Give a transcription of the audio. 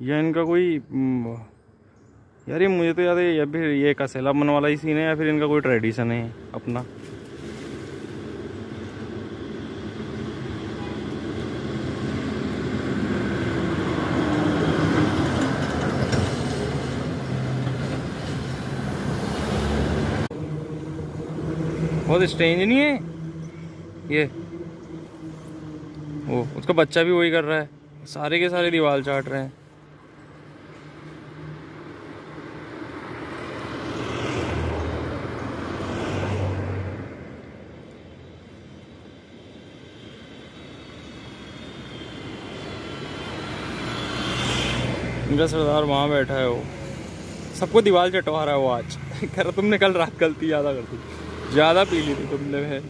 या इनका कोई यार ये मुझे तो याद है, या फिर ये कसेला मन वाला ही सीन है या फिर इनका कोई ट्रेडिशन है अपना? बहुत स्ट्रेंज नहीं है? ये। वो, उसका बच्चा भी वही कर रहा है। सारे के सारे दीवार चाट रहे हैं। इनका सरदार वहाँ बैठा है वो। सबको दीवार चटवा रहा है वो आज। कह रहा, तुमने कल रात गलती ज़्यादा कर दी। ज़्यादा पी ली थी तुमने भाई